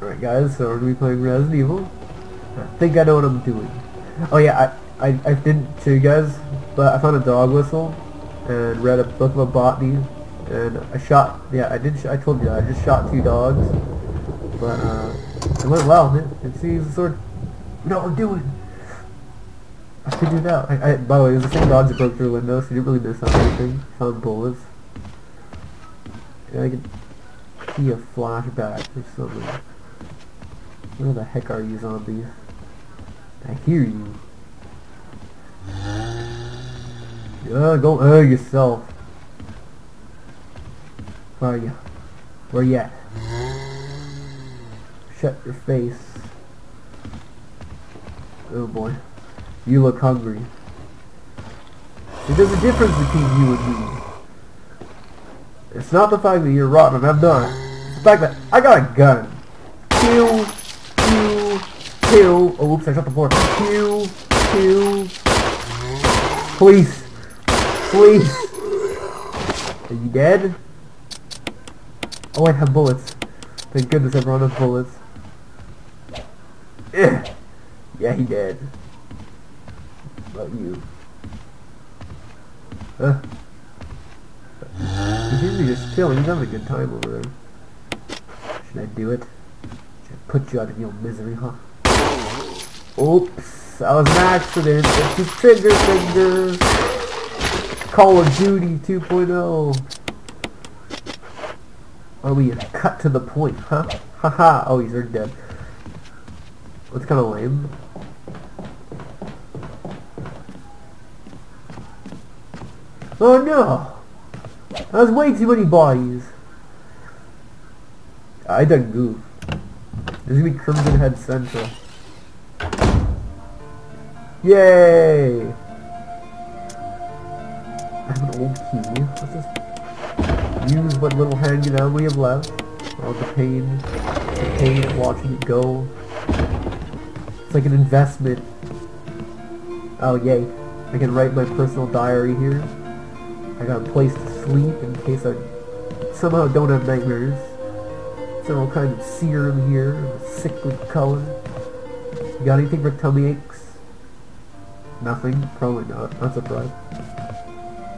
Alright guys, so we're gonna be playing Resident Evil. I think I know what I'm doing. Oh yeah, I, I, I didn't show you guys, but I found a dog whistle and read a book about botany and I shot, yeah, I did, I told you, I just shot two dogs, but uh, it went well. It, it seems sort of, you know what we're doing. I figured it out. I, I, by the way, it was the same dogs that broke through the window, so you didn't really miss out anything. Found bullets. And I could see a flashback or something. Where the heck are you, zombies? I hear you. Yeah, go uh yourself. Where are you? Where you at? Shut your face. Oh boy. You look hungry. There's a difference between you and me. It's not the fact that you're rotten and I'm not. It's the fact that I got a gun. Pew, pew. Oh, oops, I shot the floor. Pew, pew. Please. Please. Are you dead? Oh, I have bullets. Thank goodness everyone has bullets. Ugh. Yeah, he dead. About you. Huh? He's usually just chilling. He's having a good time over there. Should I do it? Should I put you out of your misery, huh? Oops. That was an accident. It's a trigger finger. Call of Duty 2.0. Oh, we cut to the point, huh? Haha. oh, he's already dead. That's kind of lame. Oh no! That was way too many bodies. I done goof. This is gonna be Crimson Head Central. Yay! I have an old key. Let's just Use what little hanging out we have left. Oh, the pain. The pain of watching it go. It's like an investment. Oh, yay. I can write my personal diary here. I got a place to sleep in case I somehow don't have nightmares. Several kinds of serum here, a sickly color. You got anything for tummy aches? Nothing? Probably not. Not surprised.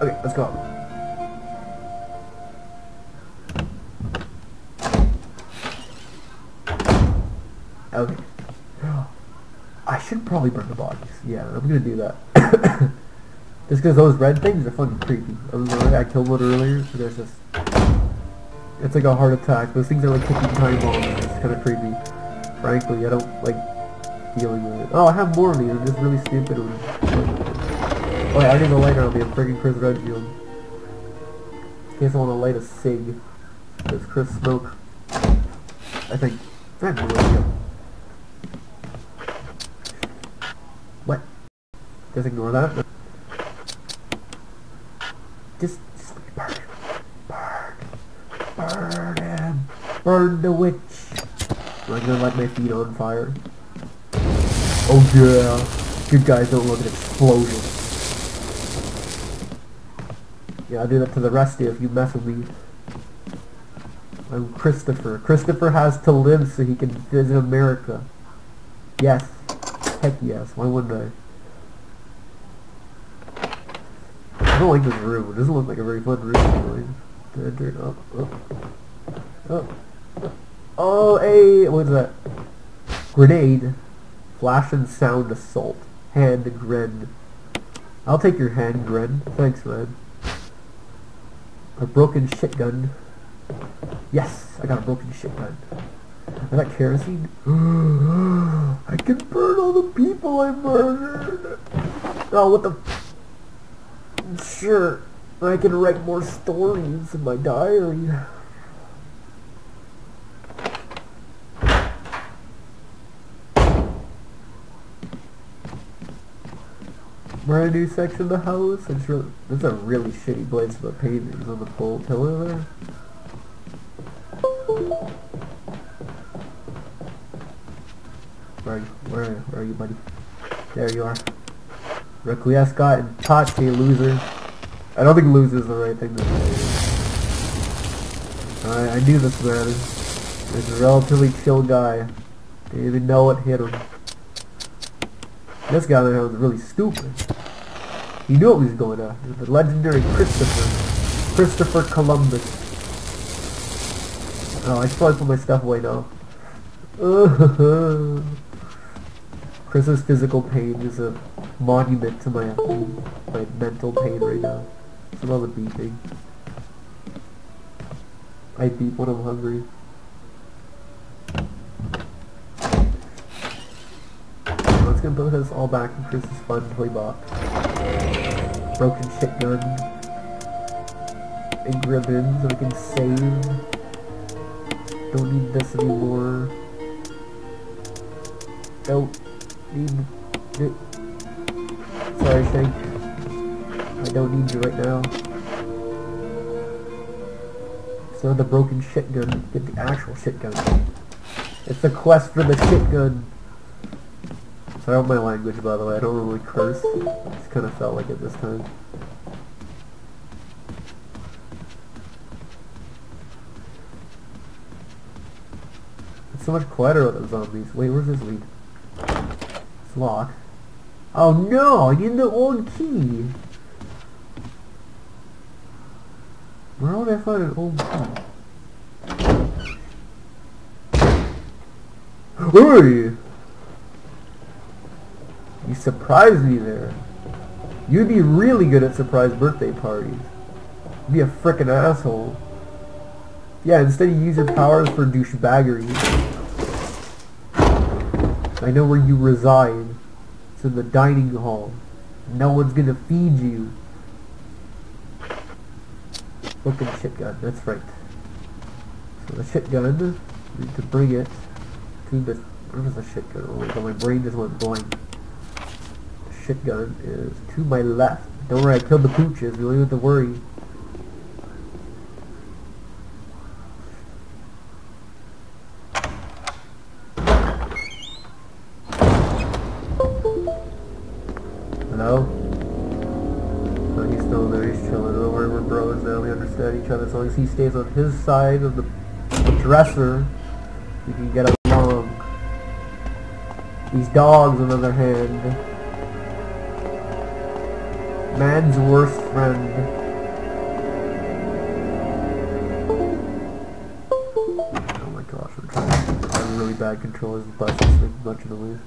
Okay, let's go. Okay. I should probably burn the bodies. Yeah, I'm gonna do that. just because those red things are fucking creepy. I, was, I killed one earlier, so there's just... It's like a heart attack. Those things are like ticking time bombs. It's kind of creepy. Frankly, I don't like dealing with. Oh, I have more of these. I'm just really stupid. When, oh, yeah, I need a lighter on me. I'm freaking Chris Redfield. In case I want to light a cig. Does Chris smoke? I think. I have no idea. What? Just ignore that. Just, just burn. Burn. Burn him. Burn the witch. Am I gonna light my feet on fire? Oh yeah. Good guys don't look at explosions. Yeah, I'll do that to the rest of you if you mess with me. I'm Christopher. Christopher has to live so he can visit America. Yes. Heck yes. Why wouldn't I? I don't like this room. It doesn't look like a very fun room. Really. Oh, oh. Oh. Oh, hey, what's that? Grenade. Flash and sound assault. Hand gren. I'll take your hand gren. Thanks, man. A broken shit gun. Yes, I got a broken shit gun. I got kerosene. I can burn all the people I murdered. Oh, what the... Sure, I can write more stories in my diary. Brand new section of the house. It's really, a really shitty place for the paintings on the pole pillar there. Where are you? Where Where are you buddy? There you are. Requiescat and Pache, loser. I don't think loser is the right thing to say. I, I knew this man. He's a relatively chill guy. Didn't even know what hit him. This guy on was really stupid. He knew what he was going after. Uh, the legendary Christopher. Christopher Columbus. Oh, I should probably put my stuff away now. Chris's physical pain is a monument to my my mental pain right now. It's another beeping. I beep when I'm hungry. Gonna put this all back in Chris's fun toy box. Broken shit gun. Ink ribbons so we can save. Don't need this anymore. Don't need it. Sorry, Shank. I don't need you right now. So the broken shit gun. Get the actual shit gun. It's the quest for the shit gun. Sorry about my language, by the way. I don't really curse. Just kind of felt like it this time. It's so much quieter with the zombies. Wait, where's this lead? It's locked. Oh no! I need the old key! Where would I find an old key? Hurry! You surprised me there. You'd be really good at surprise birthday parties. You'd be a frickin' asshole. Yeah, instead you use your powers for douchebaggery. I know where you reside. It's in the dining hall. No one's gonna feed you. Fucking shit gun, that's right. So the shit gun, we need to bring it to the... Where was the shit gun? Oh my god, my brain just went blank shit gun is to my left. Don't worry, I killed the pooches. We don't have to worry. Hello? Oh, he's still there. He's chilling. Don't worry, we're bros now. We understand each other. As long as he stays on his side of the, the dresser, we can get along. These dogs, on the other hand, Man's worst friend. Oh my gosh, I'm trying. I have really bad controllers. The bus is making a bunch of noise.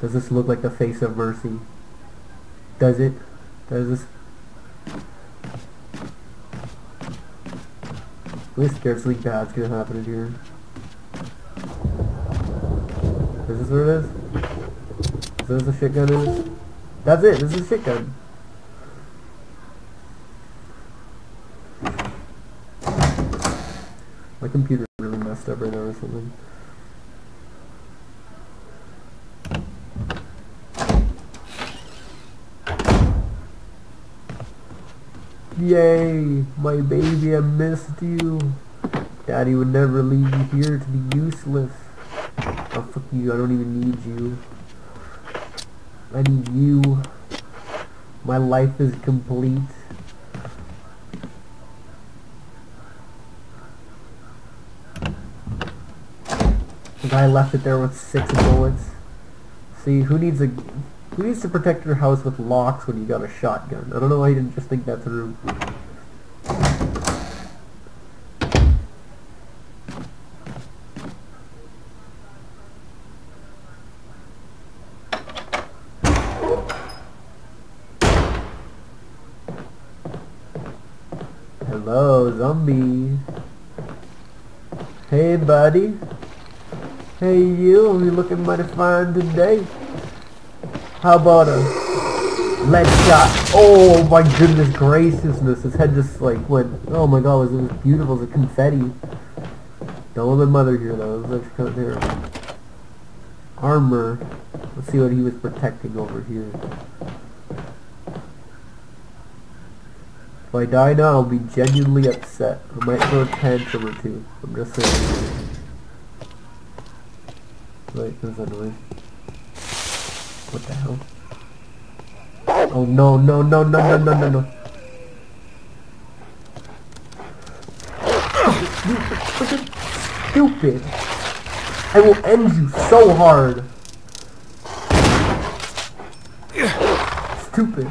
Does this look like the face of mercy? Does it? Does this? Really scared something bad's gonna happen in here. Is this what it is? Is this a shit gun is? That's it. This is shit gun. My computer really messed up right now or something. Yay, my baby, I missed you. Daddy would never leave you here to be useless. Oh, fuck you, I don't even need you. I need you. My life is complete. The guy left it there with six bullets. See, who needs a who needs to protect your house with locks when you got a shotgun? I don't know why you didn't just think that through. Hello, zombie. Hey, buddy. Hey, you. You looking mighty fine today. How about a leg shot? Oh my goodness graciousness. His head just like went, oh my god, Was it was, beautiful. as a confetti. Don't let my mother hear. It was actually kind of terrible. Armor. Let's see what he was protecting over here. If I die now, I'll be genuinely upset. I might throw a tantrum or two. I'm just saying. There's a noise. What the hell? Oh no, no, no, no, no, no, no, no. stupid. I will end you so hard. Stupid.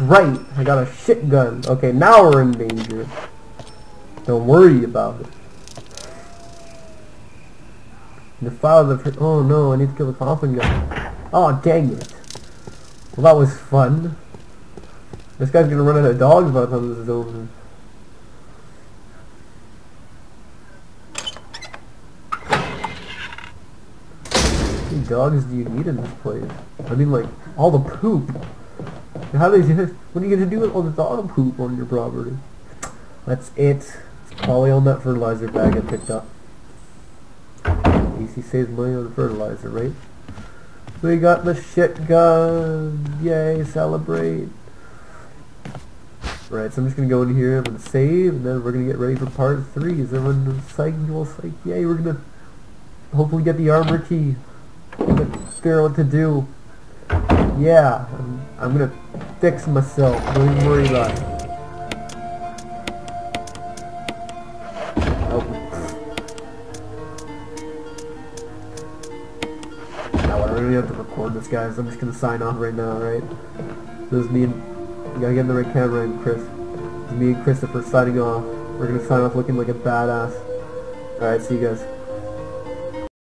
Right. I got a shit gun. Okay, now we're in danger. Don't worry about it. The file the oh no, I need to kill the coffin guy. Oh dang it. Well that was fun. This guy's gonna run out of dogs by the time this is over. How many dogs do you need in this place? I mean like all the poop. How do you what are you gonna do with all the dog poop on your property? That's it. It's probably on that fertilizer bag I picked up. Easy saves money on the fertilizer, right? We got the shit gun! Yay, celebrate! Right, so I'm just gonna go in here, I'm gonna save, and then we're gonna get ready for part three. Is everyone psyched? Well, psyched? Yay, we're gonna hopefully get the armor key. I'm gonna figure out what to do. Yeah, I'm, gonna fix myself. Don't worry about it. Really have to record this, guys. I'm just gonna sign off right now, alright? This is me and... You gotta get in the right camera and Chris. Me and Christopher signing off. We're gonna sign off looking like a badass. Alright, see you guys.